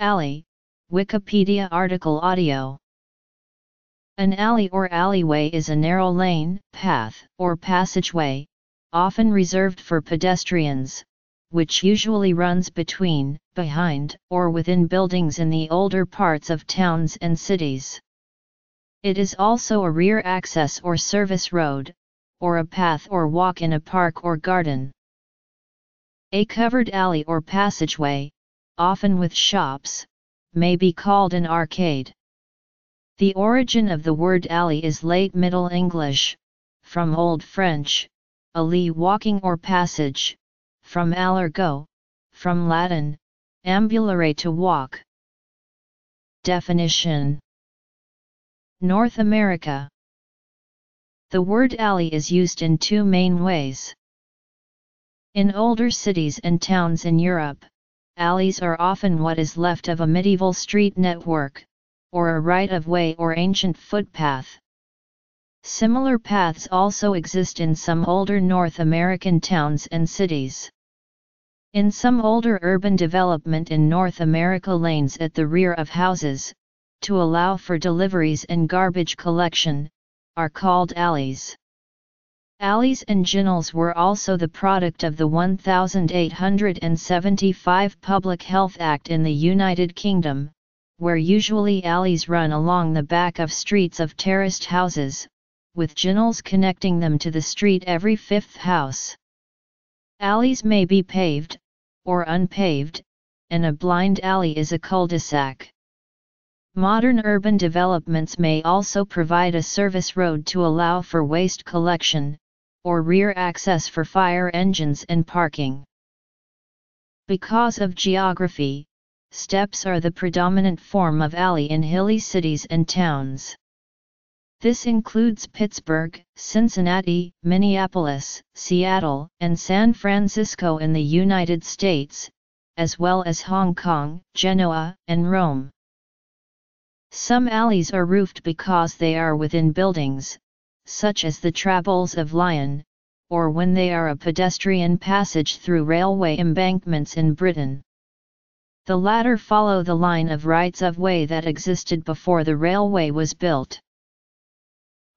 Alley, Wikipedia article audio. An alley or alleyway is a narrow lane, path, or passageway, often reserved for pedestrians, which usually runs between, behind, or within buildings in the older parts of towns and cities. It is also a rear access or service road, or a path or walk in a park or garden. A covered alley or passageway, often with shops, may be called an arcade. The origin of the word alley is late Middle English, from Old French, allée walking or passage, from aller go, from Latin, ambulare to walk. Definition North America The word alley is used in two main ways. In older cities and towns in Europe, alleys are often what is left of a medieval street network, or a right-of-way or ancient footpath. Similar paths also exist in some older North American towns and cities. In some older urban development in North America lanes at the rear of houses, to allow for deliveries and garbage collection, are called alleys. Alleys and ginnels were also the product of the 1875 Public Health Act in the United Kingdom, where usually alleys run along the back of streets of terraced houses, with ginnels connecting them to the street every fifth house. Alleys may be paved, or unpaved, and a blind alley is a cul-de-sac. Modern urban developments may also provide a service road to allow for waste collection, or rear access for fire engines and parking. Because of geography, steps are the predominant form of alley in hilly cities and towns. This includes Pittsburgh, Cincinnati, Minneapolis, Seattle, and San Francisco in the United States, as well as Hong Kong, Genoa, and Rome. Some alleys are roofed because they are within buildings, such as the Traboules of Lyon, or when they are a pedestrian passage through railway embankments in Britain. The latter follow the line of rights of way that existed before the railway was built.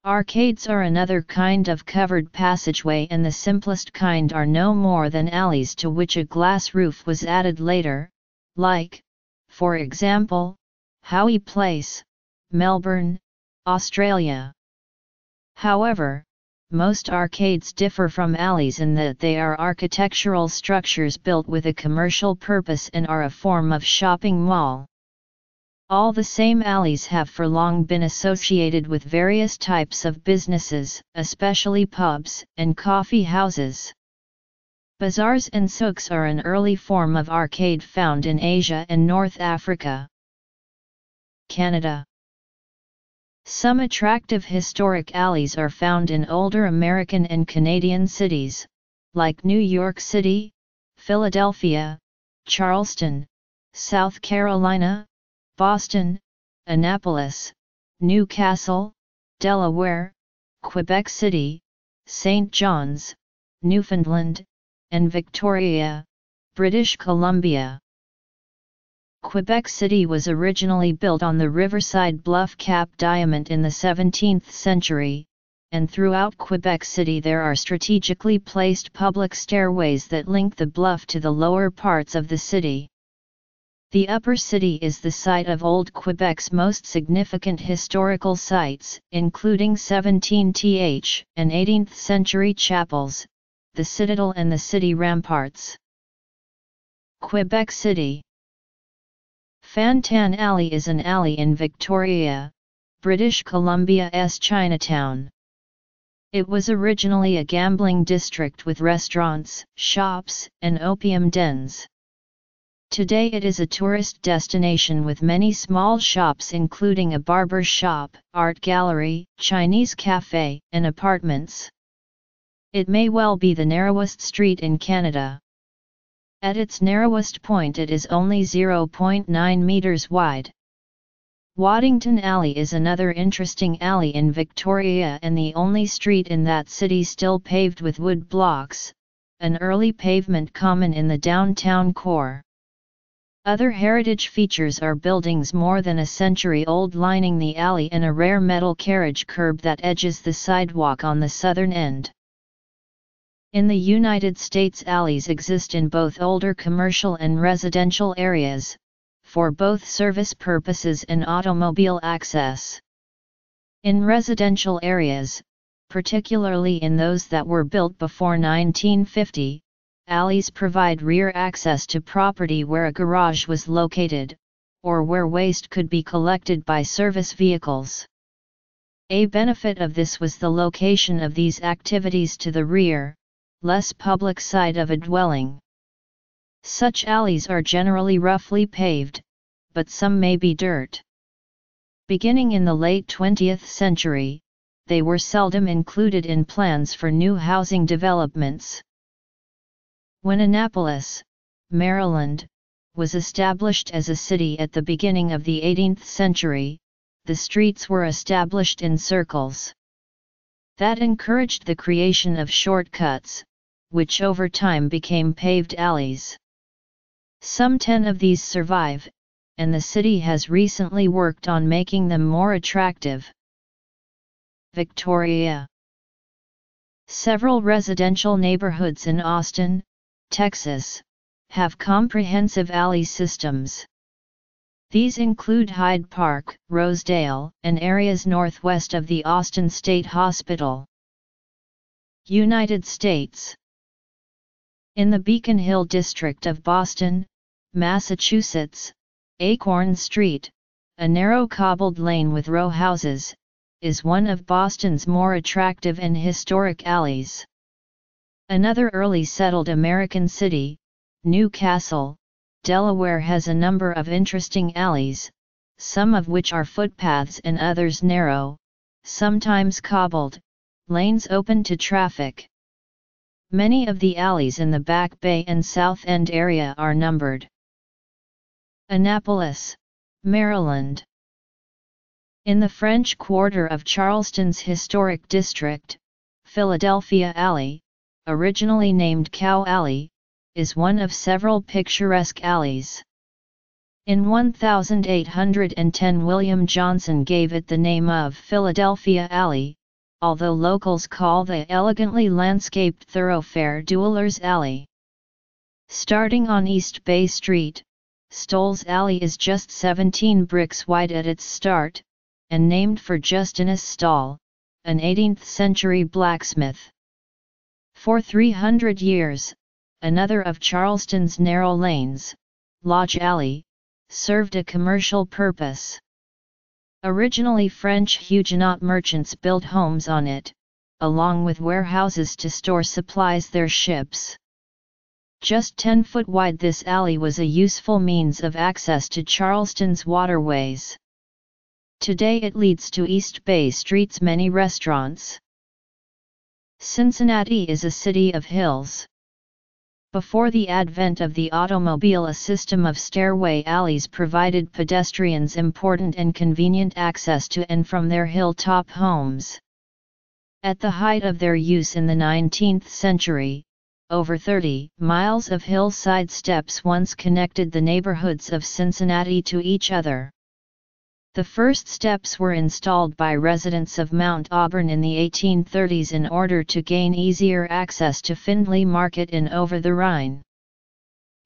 Arcades are another kind of covered passageway and the simplest kind are no more than alleys to which a glass roof was added later, like, for example, Howe Place, Melbourne, Australia. However, most arcades differ from alleys in that they are architectural structures built with a commercial purpose and are a form of shopping mall. All the same alleys have for long been associated with various types of businesses, especially pubs and coffee houses. Bazaars and souks are an early form of arcade found in Asia and North Africa. Canada some attractive historic alleys are found in older American and Canadian cities, like New York City, Philadelphia, Charleston, South Carolina, Boston, Annapolis, Newcastle, Delaware, Quebec City, St. John's, Newfoundland, and Victoria, British Columbia. Quebec City was originally built on the riverside bluff Cap Diamant in the 17th century, and throughout Quebec City there are strategically placed public stairways that link the bluff to the lower parts of the city. The upper city is the site of Old Quebec's most significant historical sites, including 17th and 18th century chapels, the citadel and the city ramparts. Quebec City Fan Alley is an alley in Victoria, British Columbia's Chinatown. It was originally a gambling district with restaurants, shops, and opium dens. Today it is a tourist destination with many small shops including a barber shop, art gallery, Chinese cafe, and apartments. It may well be the narrowest street in Canada. At its narrowest point it is only 0.9 meters wide. Waddington Alley is another interesting alley in Victoria and the only street in that city still paved with wood blocks, an early pavement common in the downtown core. Other heritage features are buildings more than a century old lining the alley and a rare metal carriage curb that edges the sidewalk on the southern end. In the United States alleys exist in both older commercial and residential areas, for both service purposes and automobile access. In residential areas, particularly in those that were built before 1950, Alleys provide rear access to property where a garage was located, or where waste could be collected by service vehicles. A benefit of this was the location of these activities to the rear, less public side of a dwelling. Such alleys are generally roughly paved, but some may be dirt. Beginning in the late 20th century, they were seldom included in plans for new housing developments. When Annapolis, Maryland, was established as a city at the beginning of the 18th century, the streets were established in circles. That encouraged the creation of shortcuts, which over time became paved alleys. Some ten of these survive, and the city has recently worked on making them more attractive. Victoria Several residential neighborhoods in Austin, Texas, have comprehensive alley systems. These include Hyde Park, Rosedale, and areas northwest of the Austin State Hospital. United States In the Beacon Hill district of Boston, Massachusetts, Acorn Street, a narrow cobbled lane with row houses, is one of Boston's more attractive and historic alleys. Another early settled American city, New Castle, Delaware has a number of interesting alleys, some of which are footpaths and others narrow, sometimes cobbled, lanes open to traffic. Many of the alleys in the Back Bay and South End area are numbered. Annapolis, Maryland In the French Quarter of Charleston's historic district, Philadelphia Alley, originally named Cow Alley, is one of several picturesque alleys. In 1810 William Johnson gave it the name of Philadelphia Alley, although locals call the elegantly landscaped thoroughfare Dueller's Alley. Starting on East Bay Street, Stoll's Alley is just 17 bricks wide at its start, and named for Justinus Stoll, an 18th-century blacksmith. For 300 years, another of Charleston's narrow lanes, Lodge Alley, served a commercial purpose. Originally French Huguenot merchants built homes on it, along with warehouses to store supplies their ships. Just 10 foot wide this alley was a useful means of access to Charleston's waterways. Today it leads to East Bay Street's many restaurants. Cincinnati is a city of hills. Before the advent of the automobile a system of stairway alleys provided pedestrians important and convenient access to and from their hilltop homes. At the height of their use in the 19th century, over 30 miles of hillside steps once connected the neighborhoods of Cincinnati to each other. The first steps were installed by residents of Mount Auburn in the 1830s in order to gain easier access to Findlay Market in over the Rhine.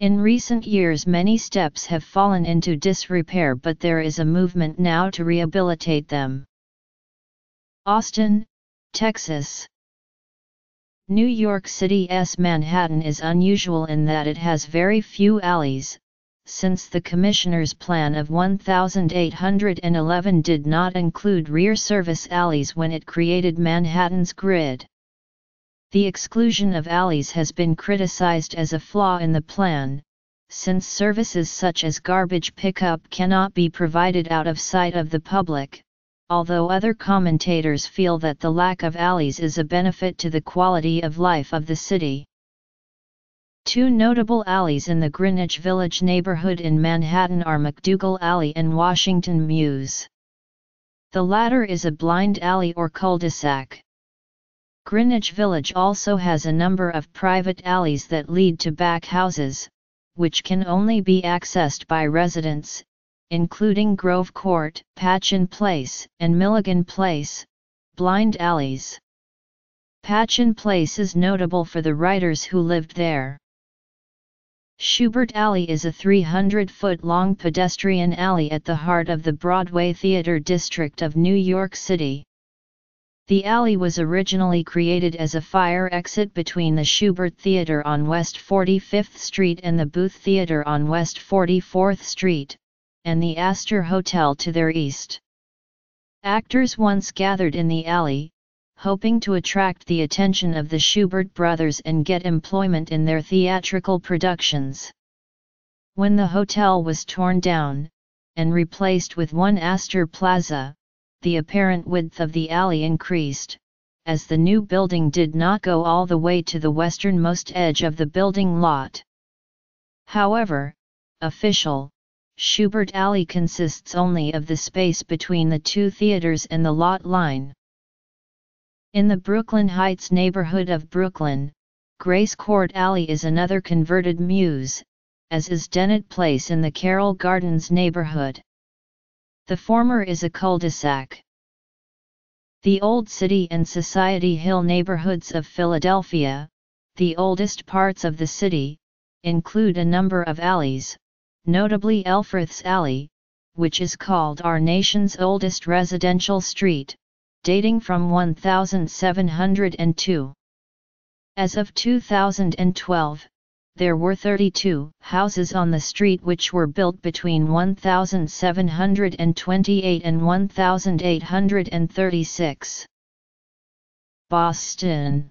In recent years many steps have fallen into disrepair but there is a movement now to rehabilitate them. Austin, Texas New York City's Manhattan is unusual in that it has very few alleys, since the Commissioner's plan of 1811 did not include rear service alleys when it created Manhattan's grid. The exclusion of alleys has been criticized as a flaw in the plan, since services such as garbage pickup cannot be provided out of sight of the public, although other commentators feel that the lack of alleys is a benefit to the quality of life of the city. Two notable alleys in the Greenwich Village neighborhood in Manhattan are MacDougal Alley and Washington Mews. The latter is a blind alley or cul-de-sac. Greenwich Village also has a number of private alleys that lead to back houses, which can only be accessed by residents, including Grove Court, Patchin Place, and Milligan Place, blind alleys. Patchin Place is notable for the writers who lived there. Shubert Alley is a 300-foot-long pedestrian alley at the heart of the Broadway Theater District of New York City. The alley was originally created as a fire exit between the Shubert Theater on West 45th Street and the Booth Theater on West 44th Street, and the Astor Hotel to their east. Actors once gathered in the alley, hoping to attract the attention of the Shubert brothers and get employment in their theatrical productions. When the hotel was torn down, and replaced with one Astor Plaza, the apparent width of the alley increased, as the new building did not go all the way to the westernmost edge of the building lot. However, official, Shubert Alley consists only of the space between the two theaters and the lot line. In the Brooklyn Heights neighborhood of Brooklyn, Grace Court Alley is another converted mews, as is Dennett Place in the Carroll Gardens neighborhood. The former is a cul-de-sac. The Old City and Society Hill neighborhoods of Philadelphia, the oldest parts of the city, include a number of alleys, notably Elfreth's Alley, which is called our nation's oldest residential street, dating from 1702. As of 2012, there were 32 houses on the street which were built between 1728 and 1836. Boston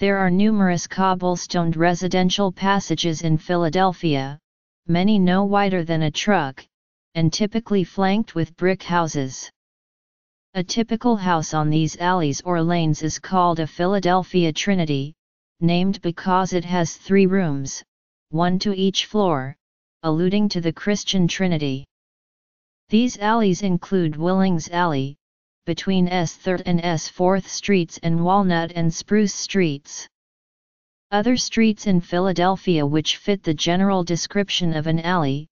There are numerous cobblestoned residential passages in Philadelphia, many no wider than a truck, and typically flanked with brick houses. A typical house on these alleys or lanes is called a Philadelphia Trinity, named because it has three rooms, one to each floor, alluding to the Christian Trinity. These alleys include Willings Alley, between S 3rd and S 4th Streets and Walnut and Spruce Streets. Other streets in Philadelphia which fit the general description of an alley,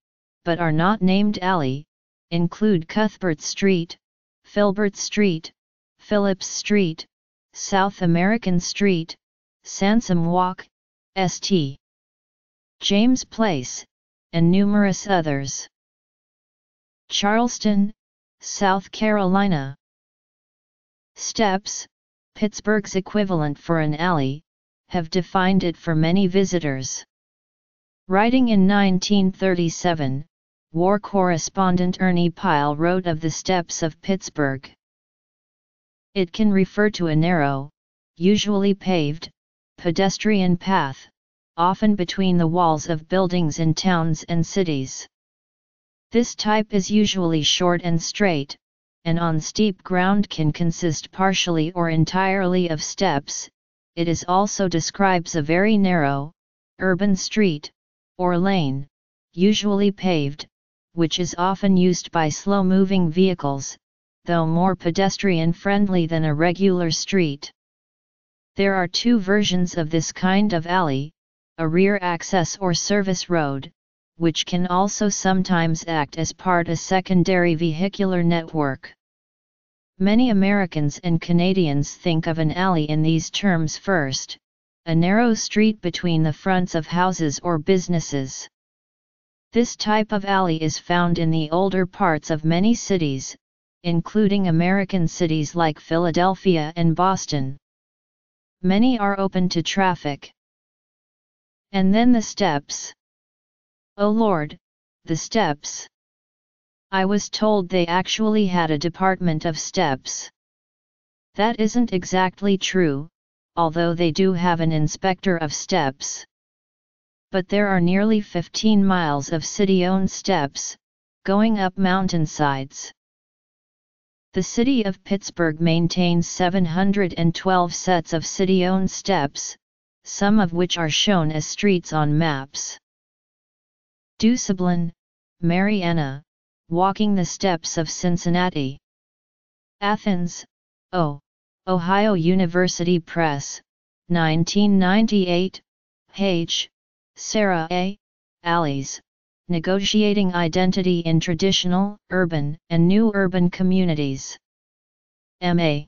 but are not named alley, include Cuthbert Street, Filbert Street, Phillips Street, South American Street, Sansom Walk, St. James Place, and numerous others. Charleston, South Carolina. Steps, Pittsburgh's equivalent for an alley, have defined it for many visitors. Writing in 1937, war correspondent Ernie Pyle wrote of the steps of Pittsburgh. It can refer to a narrow, usually paved, pedestrian path, often between the walls of buildings in towns and cities. This type is usually short and straight, and on steep ground can consist partially or entirely of steps. It is also describes a very narrow, urban street, or lane, usually paved, which is often used by slow-moving vehicles, though more pedestrian-friendly than a regular street. There are two versions of this kind of alley, a rear access or service road, which can also sometimes act as part a secondary vehicular network. Many Americans and Canadians think of an alley in these terms first, a narrow street between the fronts of houses or businesses. This type of alley is found in the older parts of many cities, including American cities like Philadelphia and Boston. Many are open to traffic. And then the steps. Oh Lord, the steps. I was told they actually had a department of steps. That isn't exactly true, although they do have an inspector of steps but there are nearly 15 miles of city-owned steps, going up mountainsides. The city of Pittsburgh maintains 712 sets of city-owned steps, some of which are shown as streets on maps. DuSablon, Marianna, Walking the Steps of Cincinnati. Athens, O. Ohio University Press, 1998, H. Sarah A. Alleys, Negotiating Identity in Traditional, Urban, and New Urban Communities. M.A.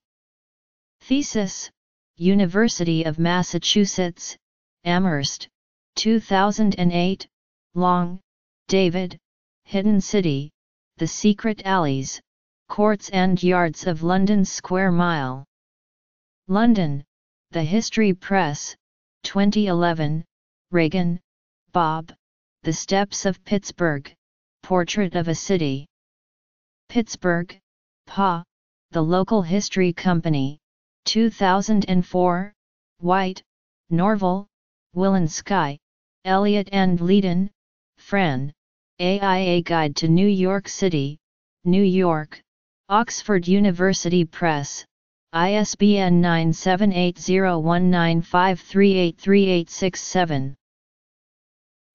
Thesis, University of Massachusetts, Amherst, 2008, Long, David, Hidden City, The Secret Alleys, Courts and Yards of London's Square Mile. London, The History Press, 2011, Regan, Bob, The Steps of Pittsburgh, Portrait of a City. Pittsburgh, Pa, The Local History Company, 2004, White, Norval, Willensky, Elliott and Leadon, Fran, AIA Guide to New York City, New York, Oxford University Press, ISBN 9780195383867.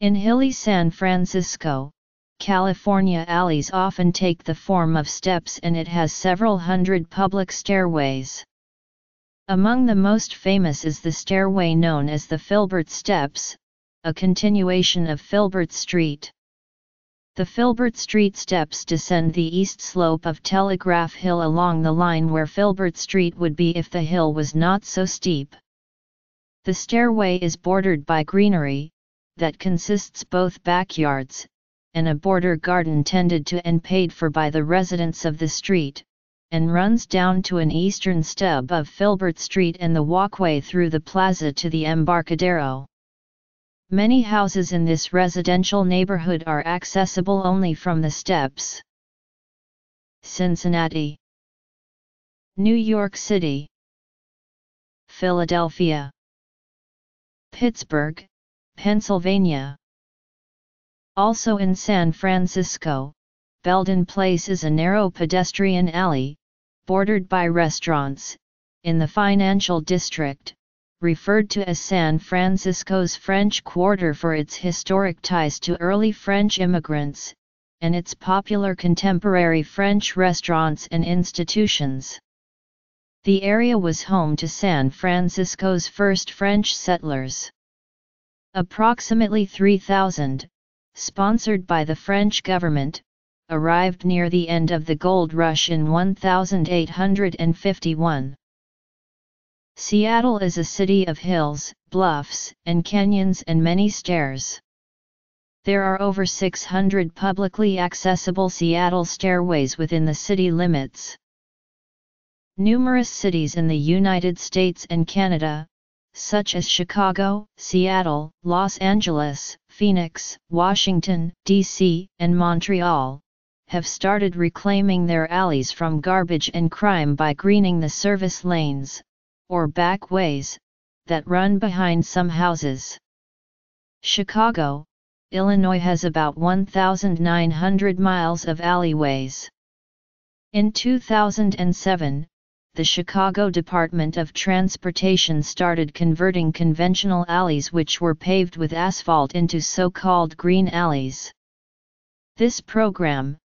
In hilly San Francisco, California alleys often take the form of steps and it has several hundred public stairways. Among the most famous is the stairway known as the Filbert Steps, a continuation of Filbert Street. The Filbert Street steps descend the east slope of Telegraph Hill along the line where Filbert Street would be if the hill was not so steep. The stairway is bordered by greenery, that consists both backyards, and a border garden tended to and paid for by the residents of the street, and runs down to an eastern stub of Filbert Street and the walkway through the plaza to the Embarcadero. Many houses in this residential neighborhood are accessible only from the steps. Cincinnati, New York City, Philadelphia, Pittsburgh, Pennsylvania. Also in San Francisco, Belden Place is a narrow pedestrian alley, bordered by restaurants, in the financial district, referred to as San Francisco's French Quarter for its historic ties to early French immigrants, and its popular contemporary French restaurants and institutions. The area was home to San Francisco's first French settlers. Approximately 3,000, sponsored by the French government, arrived near the end of the gold rush in 1851. Seattle is a city of hills, bluffs, and canyons and many stairs. There are over 600 publicly accessible Seattle stairways within the city limits. Numerous cities in the United States and Canada, such as Chicago, Seattle, Los Angeles, Phoenix, Washington, D.C., and Montreal, have started reclaiming their alleys from garbage and crime by greening the service lanes, or back ways, that run behind some houses. Chicago, Illinois has about 1,900 miles of alleyways. In 2007, the Chicago Department of Transportation started converting conventional alleys which were paved with asphalt into so-called green alleys. This program,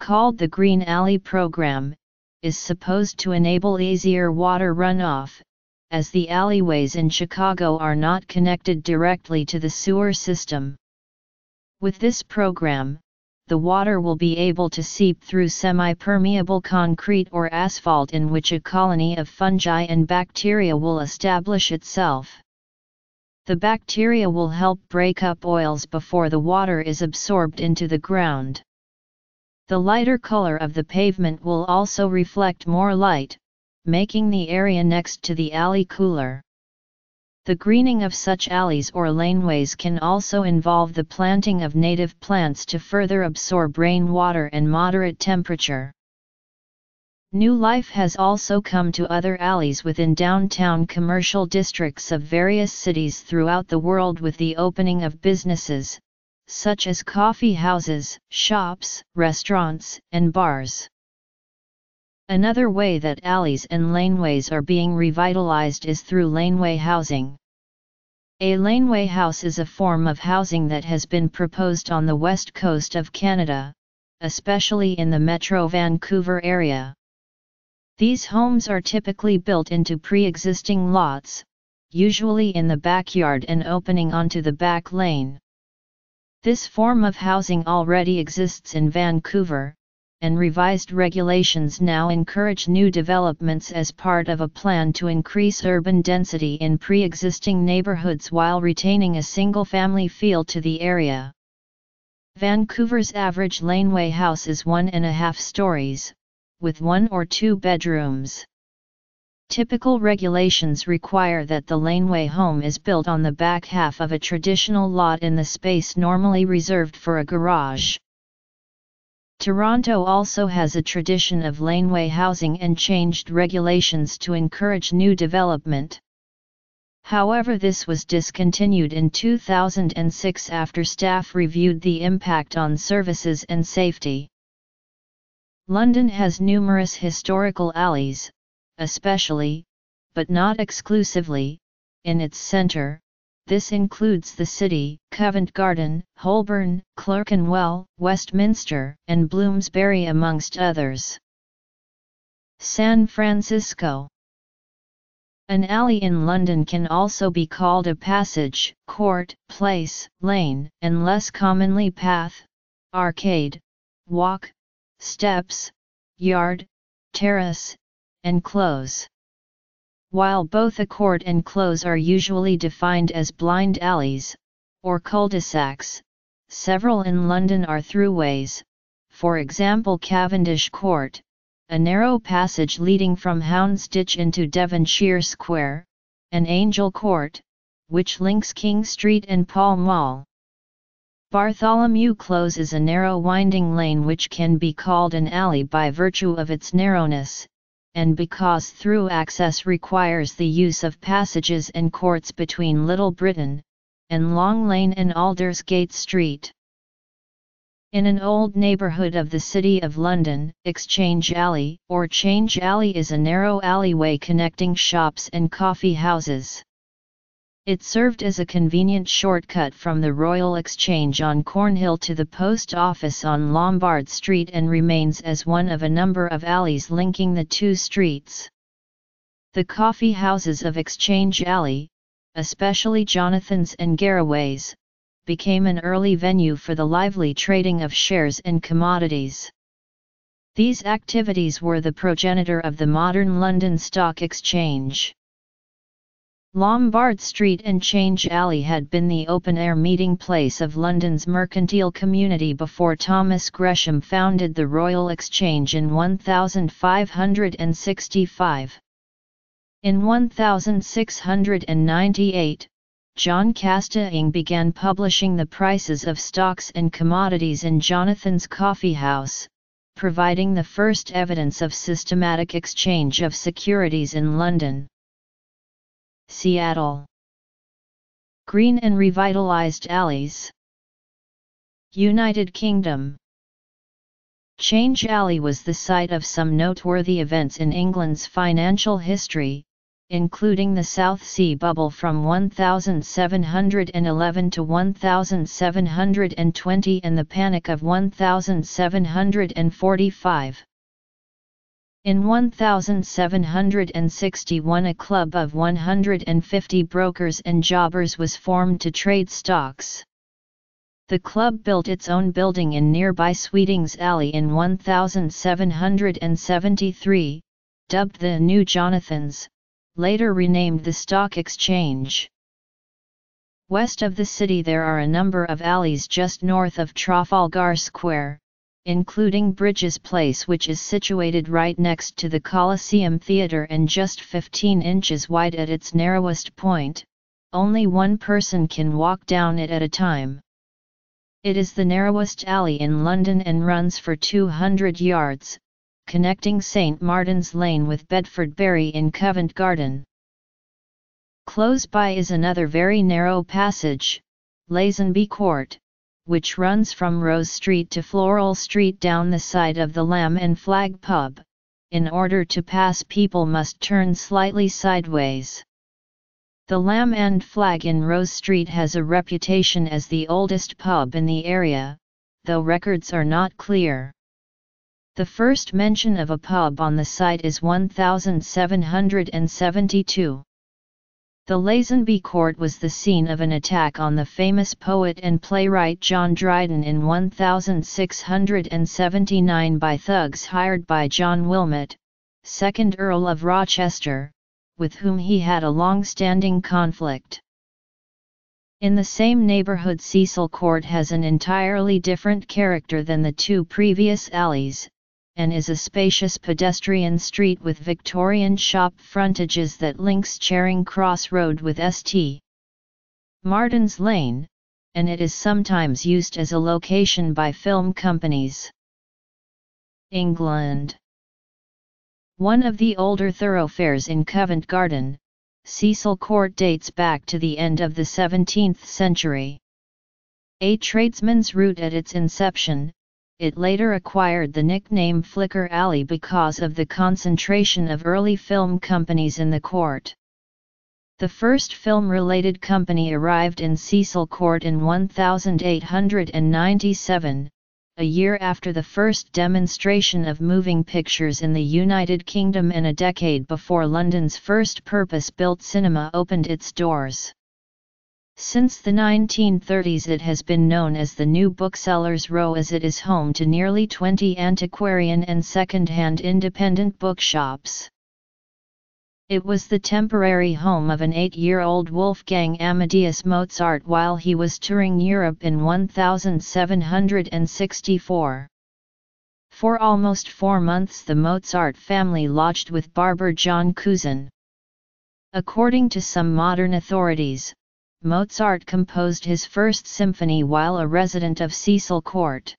called the Green Alley Program, is supposed to enable easier water runoff, as the alleyways in Chicago are not connected directly to the sewer system. With this program, the water will be able to seep through semi-permeable concrete or asphalt in which a colony of fungi and bacteria will establish itself. The bacteria will help break up oils before the water is absorbed into the ground. The lighter color of the pavement will also reflect more light, making the area next to the alley cooler. The greening of such alleys or laneways can also involve the planting of native plants to further absorb rainwater and moderate temperature. New life has also come to other alleys within downtown commercial districts of various cities throughout the world with the opening of businesses, such as coffee houses, shops, restaurants, and bars. Another way that alleys and laneways are being revitalized is through laneway housing. A laneway house is a form of housing that has been proposed on the west coast of Canada, especially in the Metro Vancouver area. These homes are typically built into pre-existing lots, usually in the backyard and opening onto the back lane. This form of housing already exists in Vancouver, and revised regulations now encourage new developments as part of a plan to increase urban density in pre-existing neighborhoods while retaining a single-family feel to the area. Vancouver's average laneway house is one and a half stories, with one or two bedrooms. Typical regulations require that the laneway home is built on the back half of a traditional lot in the space normally reserved for a garage. Toronto also has a tradition of laneway housing and changed regulations to encourage new development. However this was discontinued in 2006 after staff reviewed the impact on services and safety. London has numerous historical alleys, especially, but not exclusively, in its centre, this includes the City, Covent Garden, Holborn, Clerkenwell, Westminster, and Bloomsbury amongst others. San Francisco An alley in London can also be called a passage, court, place, lane, and less commonly path, arcade, walk, steps, yard, terrace, and close. While both a court and close are usually defined as blind alleys, or cul-de-sacs, several in London are throughways, for example Cavendish Court, a narrow passage leading from Houndsditch into Devonshire Square, and Angel Court, which links King Street and Pall Mall. Bartholomew Close is a narrow winding lane which can be called an alley by virtue of its narrowness, and because through access requires the use of passages and courts between Little Britain, and Long Lane and Aldersgate Street. In an old neighbourhood of the City of London, Exchange Alley or Change Alley is a narrow alleyway connecting shops and coffee houses. It served as a convenient shortcut from the Royal Exchange on Cornhill to the post office on Lombard Street and remains as one of a number of alleys linking the two streets. The coffee houses of Exchange Alley, especially Jonathan's and Garraway's, became an early venue for the lively trading of shares and commodities. These activities were the progenitor of the modern London Stock Exchange. Lombard Street and Change Alley had been the open-air meeting place of London's mercantile community before Thomas Gresham founded the Royal Exchange in 1565. In 1698, John Castaing began publishing the prices of stocks and commodities in Jonathan's Coffee House, providing the first evidence of systematic exchange of securities in London. Seattle. Green and revitalized alleys. United Kingdom. Change Alley was the site of some noteworthy events in England's financial history, including the South Sea Bubble from 1711 to 1720 and the Panic of 1745. In 1761 a club of 150 brokers and jobbers was formed to trade stocks. The club built its own building in nearby Sweetings Alley in 1773, dubbed the New Jonathans, later renamed the Stock Exchange. West of the city there are a number of alleys just north of Trafalgar Square, including Brydges Place which is situated right next to the Coliseum Theatre and just 15 inches wide at its narrowest point, only one person can walk down it at a time. It is the narrowest alley in London and runs for 200 yards, connecting St Martin's Lane with Bedford Bury in Covent Garden. Close by is another very narrow passage, Lazenby Court, which runs from Rose Street to Floral Street down the side of the Lamb and Flag pub. In order to pass people must turn slightly sideways. The Lamb and Flag in Rose Street has a reputation as the oldest pub in the area, though records are not clear. The first mention of a pub on the site is 1772. The Lazenby Court was the scene of an attack on the famous poet and playwright John Dryden in 1679 by thugs hired by John Wilmot, 2nd Earl of Rochester, with whom he had a long-standing conflict. In the same neighborhood Cecil Court has an entirely different character than the two previous alleys, and is a spacious pedestrian street with Victorian shop frontages that links Charing Cross Road with St. Martin's Lane, and it is sometimes used as a location by film companies. England One of the older thoroughfares in Covent Garden, Cecil Court dates back to the end of the 17th century. A tradesman's route at its inception, it later acquired the nickname Flicker Alley because of the concentration of early film companies in the court. The first film-related company arrived in Cecil Court in 1897, a year after the first demonstration of moving pictures in the United Kingdom and a decade before London's first purpose-built cinema opened its doors. Since the 1930s it has been known as the New Booksellers Row as it is home to nearly 20 antiquarian and second-hand independent bookshops. It was the temporary home of an eight-year-old Wolfgang Amadeus Mozart while he was touring Europe in 1764. For almost four months the Mozart family lodged with barber John Couzin. According to some modern authorities, Mozart composed his first symphony while a resident of Cecil Court.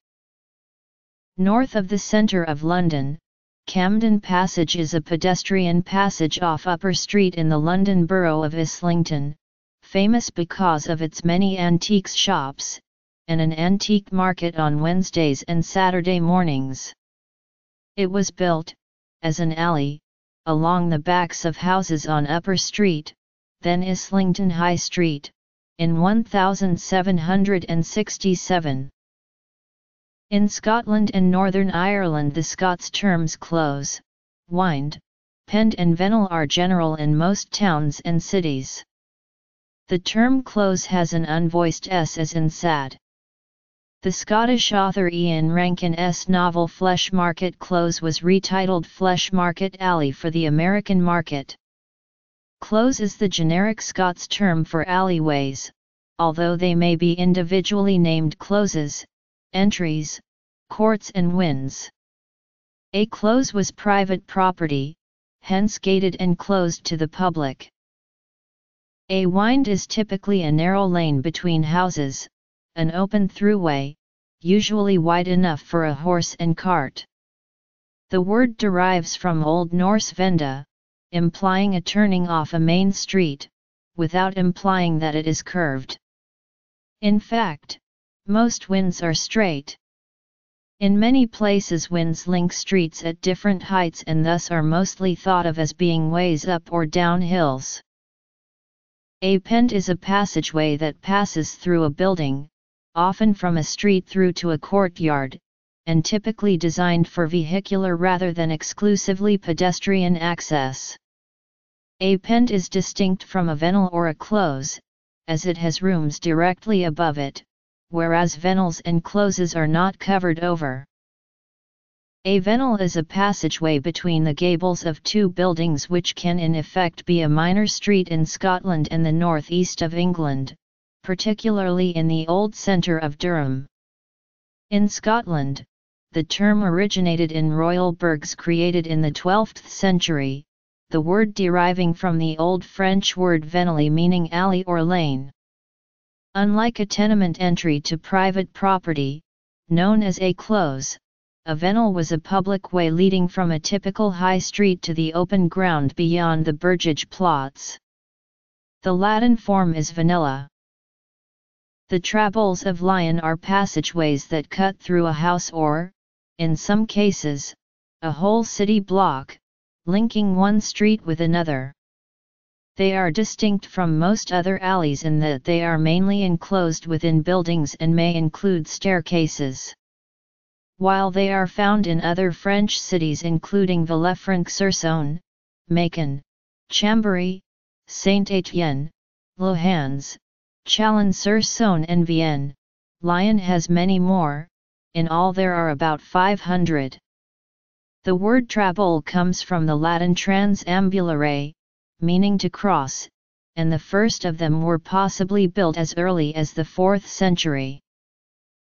North of the centre of London, Camden Passage is a pedestrian passage off Upper Street in the London borough of Islington, famous because of its many antiques shops, and an antique market on Wednesdays and Saturday mornings. It was built, as an alley, along the backs of houses on Upper Street, then Islington High Street, in 1767. In Scotland and Northern Ireland the Scots terms close, wynd, pend and vennel are general in most towns and cities. The term close has an unvoiced s as in sad. The Scottish author Ian Rankin's novel Flesh Market Close was retitled Flesh Market Alley for the American market. Close is the generic Scots term for alleyways, although they may be individually named closes, entries, courts and wynds. A close was private property, hence gated and closed to the public. A wynd is typically a narrow lane between houses, an open throughway, usually wide enough for a horse and cart. The word derives from Old Norse venda, implying a turning off a main street, without implying that it is curved. In fact, most wynds are straight. In many places wynds link streets at different heights and thus are mostly thought of as being ways up or down hills. A pend is a passageway that passes through a building, often from a street through to a courtyard, and typically designed for vehicular rather than exclusively pedestrian access. A pend is distinct from a vennel or a close, as it has rooms directly above it, whereas vennels and closes are not covered over. A vennel is a passageway between the gables of two buildings which can in effect be a minor street in Scotland and the north east of England, particularly in the old centre of Durham. In Scotland, the term originated in royal burghs created in the 12th century, the word deriving from the Old French word venelle meaning alley or lane. Unlike a tenement entry to private property, known as a close, a vennel was a public way leading from a typical high street to the open ground beyond the burgage plots. The Latin form is venella. The traboules of Lyon are passageways that cut through a house or, in some cases, a whole city block, linking one street with another. They are distinct from most other alleys in that they are mainly enclosed within buildings and may include staircases. While they are found in other French cities including Villefranche-sur-Saône, Macon, Chambéry, Saint Etienne, Louhans, Chalon-sur-Saône and Vienne. Lyon has many more, in all there are about 500. The word traboule comes from the Latin transambulare, meaning to cross, and the first of them were possibly built as early as the 4th century.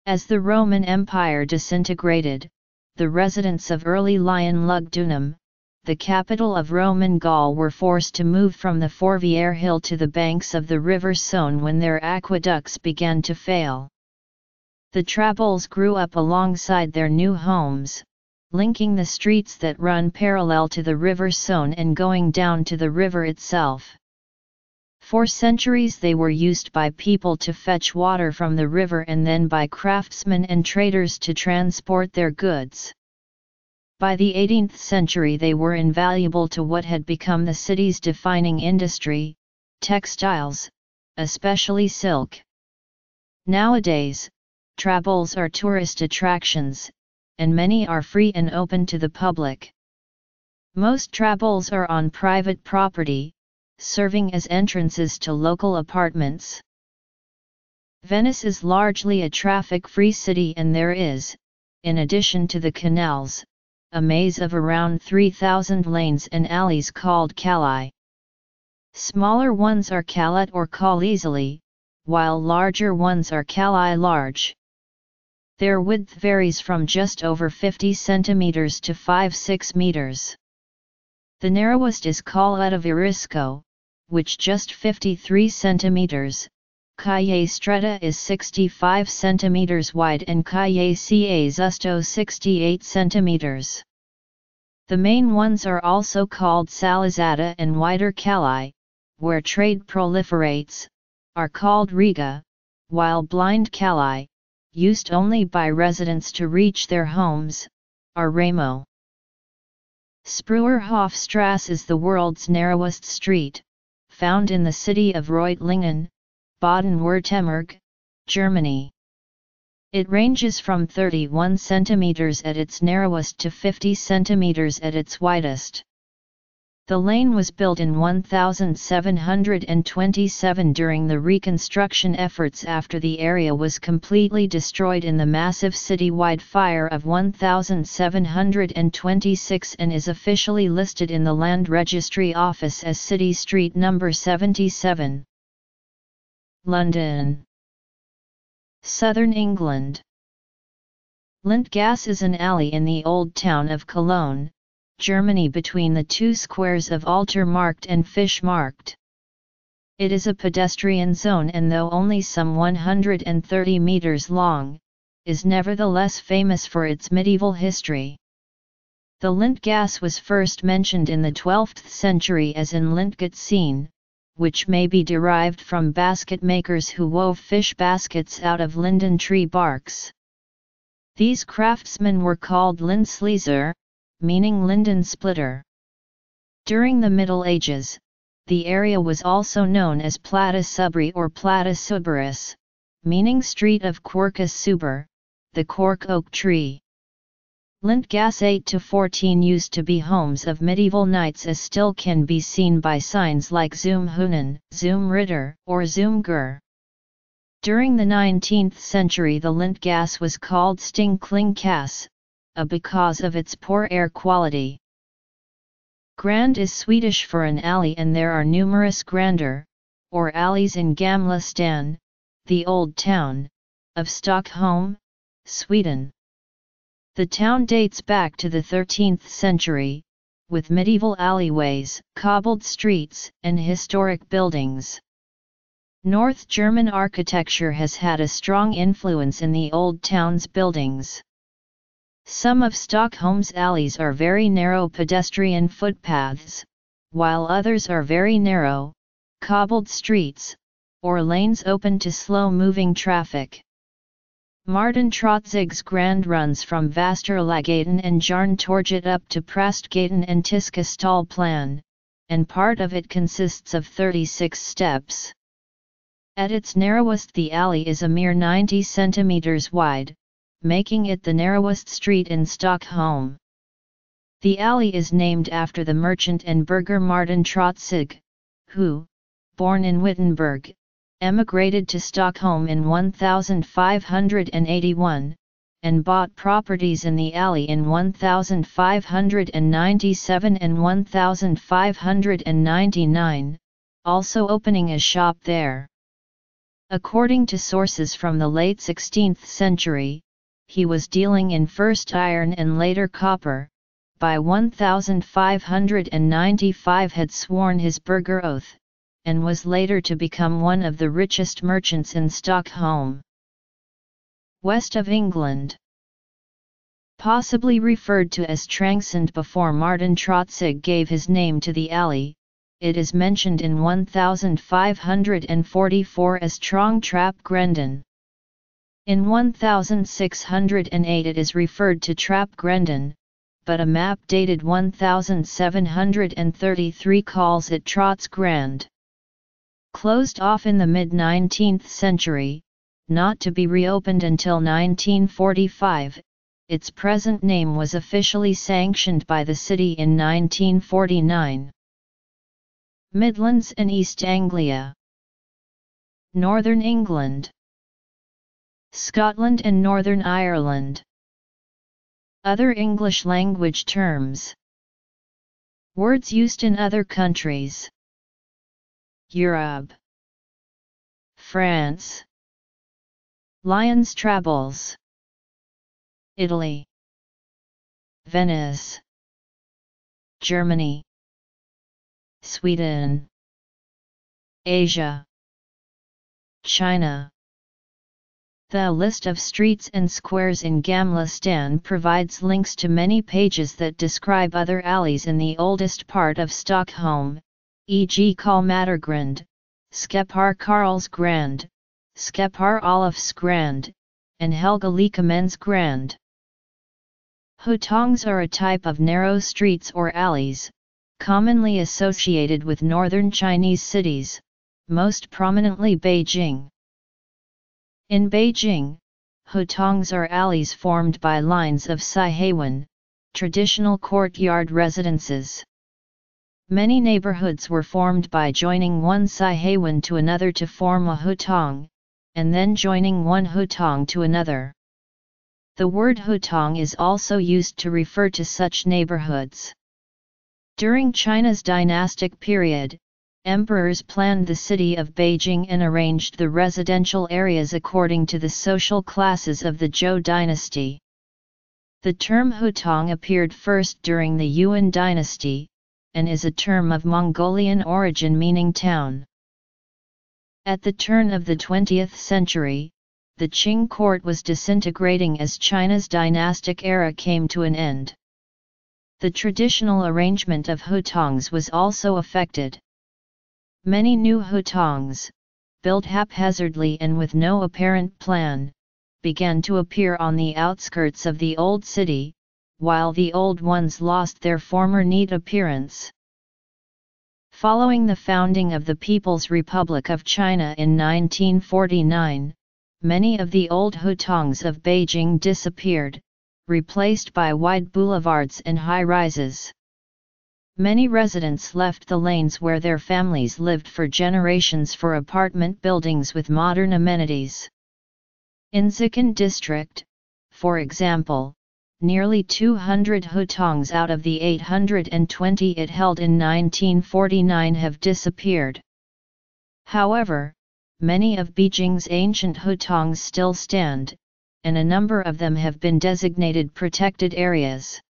As the Roman Empire disintegrated, the residents of early Lyon Lugdunum, the capital of Roman Gaul were forced to move from the Fourvière hill to the banks of the river Saône when their aqueducts began to fail. The Traboules grew up alongside their new homes, linking the streets that run parallel to the river Saône and going down to the river itself. For centuries they were used by people to fetch water from the river and then by craftsmen and traders to transport their goods. By the 18th century they were invaluable to what had become the city's defining industry, textiles, especially silk. Nowadays, Traboules are tourist attractions, and many are free and open to the public. Most Traboules are on private property, serving as entrances to local apartments. Venice is largely a traffic-free city and there is, in addition to the canals, a maze of around 3,000 lanes and alleys called calli. Smaller ones are callet or easily, while larger ones are calli large. Their width varies from just over 50 cm to 5-6 meters. The narrowest is Calle Varisco, which just 53 cm, Calle Stretta is 65 cm wide and Calle Ca Zusto 68 cm. The main ones are also called Salizzata and wider calli, where trade proliferates, are called Ruga, while blind calli, used only by residents to reach their homes, are Ramo. Spreuerhofstrasse is the world's narrowest street, found in the city of Reutlingen, Baden-Württemberg, Germany. It ranges from 31 cm at its narrowest to 50 cm at its widest. The lane was built in 1727 during the reconstruction efforts after the area was completely destroyed in the massive citywide fire of 1726 and is officially listed in the Land Registry Office as City Street No. 77. London Southern England Lintgasse is an alley in the old town of Cologne, Germany between the two squares of Alter Markt and Fischmarkt. It is a pedestrian zone and though only some 130 meters long, is nevertheless famous for its medieval history. The Lintgasse was first mentioned in the 12th century as in Lintgatzin, which may be derived from basket makers who wove fish baskets out of linden tree barks. These craftsmen were called Lindslieser, meaning linden splitter. During the Middle Ages, the area was also known as Plata Subri or Plata Suberis, meaning Street of Quercus suber, the cork oak tree. Lintgasse 8 to 14 used to be homes of medieval knights as still can be seen by signs like Zum Hunen, Zum Ritter, or Zum Gur. During the 19th century the Lintgasse was called Stingklingkasse, a because of its poor air quality. Grand is Swedish for an alley and there are numerous grander, or alleys in Gamla stan, the old town, of Stockholm, Sweden. The town dates back to the 13th century, with medieval alleyways, cobbled streets, and historic buildings. North German architecture has had a strong influence in the old town's buildings. Some of Stockholm's alleys are very narrow pedestrian footpaths, while others are very narrow, cobbled streets, or lanes open to slow-moving traffic. Martin Trotzig's grand runs from Västerlånggatan and Jarntorget up to Prästgatan and Tiska plan, and part of it consists of 36 steps. At its narrowest the alley is a mere 90 centimeters wide, making it the narrowest street in Stockholm. The alley is named after the merchant and burgher Martin Trotzig, who, born in Wittenberg, emigrated to Stockholm in 1581, and bought properties in the alley in 1597 and 1599, also opening a shop there. According to sources from the late 16th century, he was dealing in first iron and later copper, by 1595 had sworn his burgher oath, and was later to become one of the richest merchants in Stockholm. West of England Possibly referred to as Trangsund before Martin Trotzig gave his name to the alley, it is mentioned in 1544 as Trong Trap Grenden. In 1608 it is referred to Trap Grenden, but a map dated 1733 calls it Trotz Grand. Closed off in the mid-19th century, not to be reopened until 1945, its present name was officially sanctioned by the city in 1949. Midlands and East Anglia Northern England Scotland and Northern Ireland. Other English language terms. Words used in other countries. Europe. France. Lyons Travels. Italy. Venice. Germany. Sweden. Asia. China the list of streets and squares in Gamla provides links to many pages that describe other alleys in the oldest part of Stockholm, e.g. Kalmatergrand, Skepar Karlsgrand, Skepar Olofsgrand, and Helga Lekamens Grand. Hutongs are a type of narrow streets or alleys, commonly associated with northern Chinese cities, most prominently Beijing. In Beijing, hutongs are alleys formed by lines of siheyuan, traditional courtyard residences. Many neighborhoods were formed by joining one siheyuan to another to form a hutong, and then joining one hutong to another. The word hutong is also used to refer to such neighborhoods. During China's dynastic period, emperors planned the city of Beijing and arranged the residential areas according to the social classes of the Zhou dynasty. The term Hutong appeared first during the Yuan dynasty, and is a term of Mongolian origin meaning town. At the turn of the 20th century, the Qing court was disintegrating as China's dynastic era came to an end. The traditional arrangement of hutongs was also affected. Many new hutongs, built haphazardly and with no apparent plan, began to appear on the outskirts of the old city, while the old ones lost their former neat appearance. Following the founding of the People's Republic of China in 1949, many of the old hutongs of Beijing disappeared, replaced by wide boulevards and high-rises. Many residents left the lanes where their families lived for generations for apartment buildings with modern amenities. In Xicheng district, for example, nearly 200 hutongs out of the 820 it held in 1949 have disappeared. However, many of Beijing's ancient hutongs still stand, and a number of them have been designated protected areas.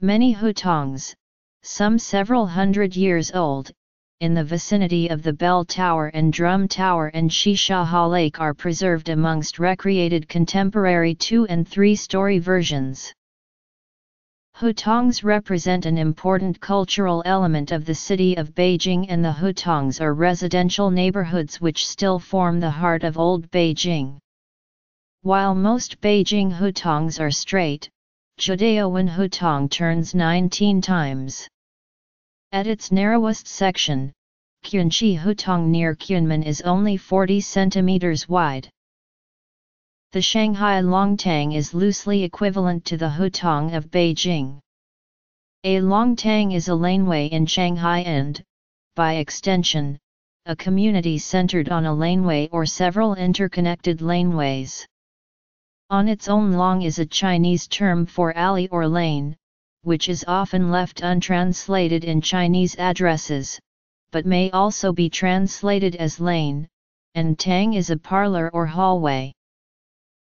Many hutongs, some several hundred years old, in the vicinity of the Bell Tower and Drum Tower and Shichahai Lake are preserved amongst recreated contemporary two- and three-story versions. Hutongs represent an important cultural element of the city of Beijing and the Hutongs are residential neighborhoods which still form the heart of Old Beijing. While most Beijing Hutongs are straight, Jiudaowan Hutong turns 19 times. At its narrowest section, Qianshi Hutong near Qianmen is only 40 cm wide. The Shanghai Longtang is loosely equivalent to the Hutong of Beijing. A Longtang is a laneway in Shanghai and, by extension, a community centered on a laneway or several interconnected laneways. On its own long is a Chinese term for alley or lane, which is often left untranslated in Chinese addresses, but may also be translated as lane, and tang is a parlor or hallway.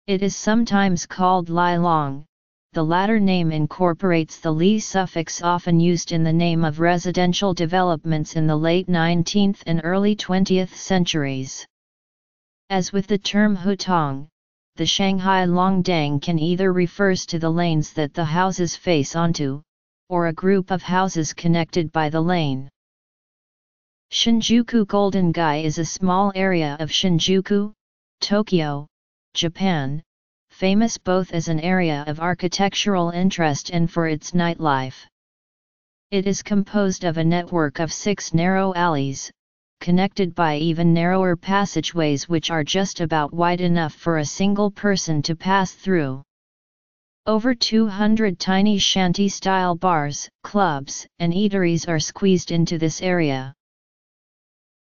It is sometimes called Lilong, the latter name incorporates the li suffix often used in the name of residential developments in the late 19th and early 20th centuries. As with the term hutong, the Shanghai Longtang can either refers to the lanes that the houses face onto, or a group of houses connected by the lane. Shinjuku Golden Gai is a small area of Shinjuku, Tokyo, Japan, famous both as an area of architectural interest and for its nightlife. It is composed of a network of six narrow alleys, connected by even narrower passageways which are just about wide enough for a single person to pass through. Over 200 tiny shanty-style bars, clubs, and eateries are squeezed into this area.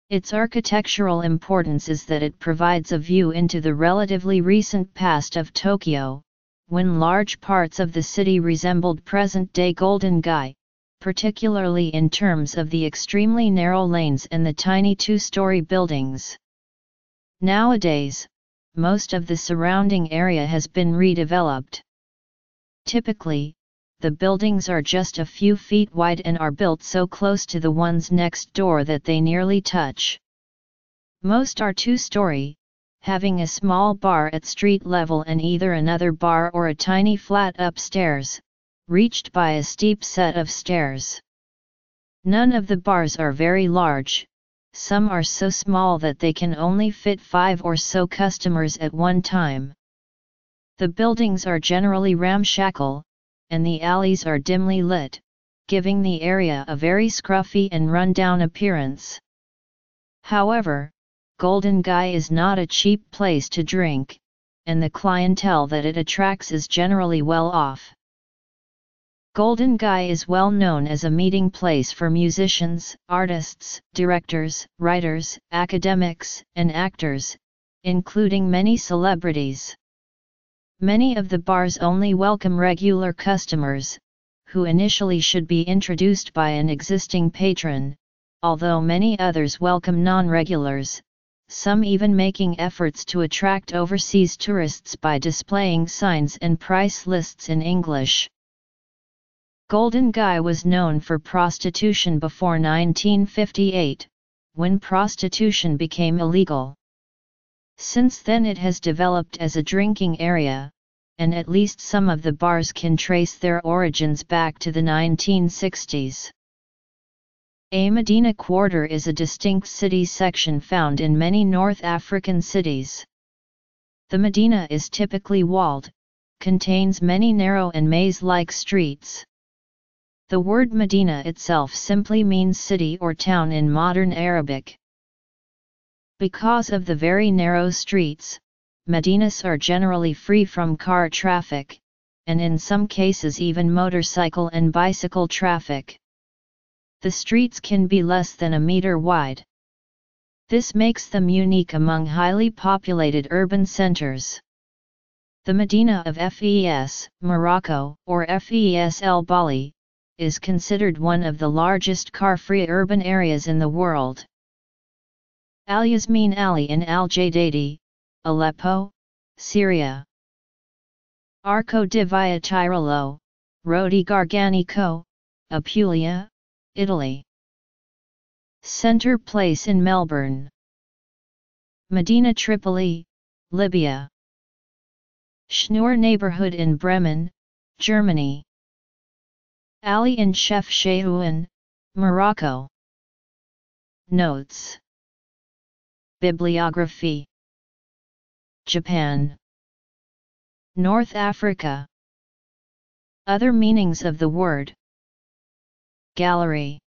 Its architectural importance is that it provides a view into the relatively recent past of Tokyo, when large parts of the city resembled present-day Golden Gai, particularly in terms of the extremely narrow lanes and the tiny two-story buildings. Nowadays, most of the surrounding area has been redeveloped. Typically, the buildings are just a few feet wide and are built so close to the ones next door that they nearly touch. Most are two-story, having a small bar at street level and either another bar or a tiny flat upstairs, reached by a steep set of stairs. None of the bars are very large, some are so small that they can only fit five or so customers at one time. The buildings are generally ramshackle, and the alleys are dimly lit, giving the area a very scruffy and run-down appearance. However, Golden Gai is not a cheap place to drink, and the clientele that it attracts is generally well off. Golden Gai is well known as a meeting place for musicians, artists, directors, writers, academics, and actors, including many celebrities. Many of the bars only welcome regular customers, who initially should be introduced by an existing patron, although many others welcome non-regulars, some even making efforts to attract overseas tourists by displaying signs and price lists in English. Golden Gai was known for prostitution before 1958, when prostitution became illegal. Since then it has developed as a drinking area, and at least some of the bars can trace their origins back to the 1960s. A Medina quarter is a distinct city section found in many North African cities. The Medina is typically walled, contains many narrow and maze-like streets. The word Medina itself simply means city or town in modern Arabic. Because of the very narrow streets, Medinas are generally free from car traffic, and in some cases even motorcycle and bicycle traffic. The streets can be less than a meter wide. This makes them unique among highly populated urban centers. The Medina of Fes, Morocco, or Fes El Bali, is considered one of the largest car-free urban areas in the world. Al Yasmin Ali in Al Jadadi, Aleppo, Syria. Arco di Via Tirolo, Rodi Garganico, Apulia, Italy. Center Place in Melbourne. Medina Tripoli, Libya. Schnoor neighborhood in Bremen, Germany. Ali in Chef Chefchaouen, Morocco. Notes. Bibliography. Japan. North Africa. Other meanings of the word. Gallery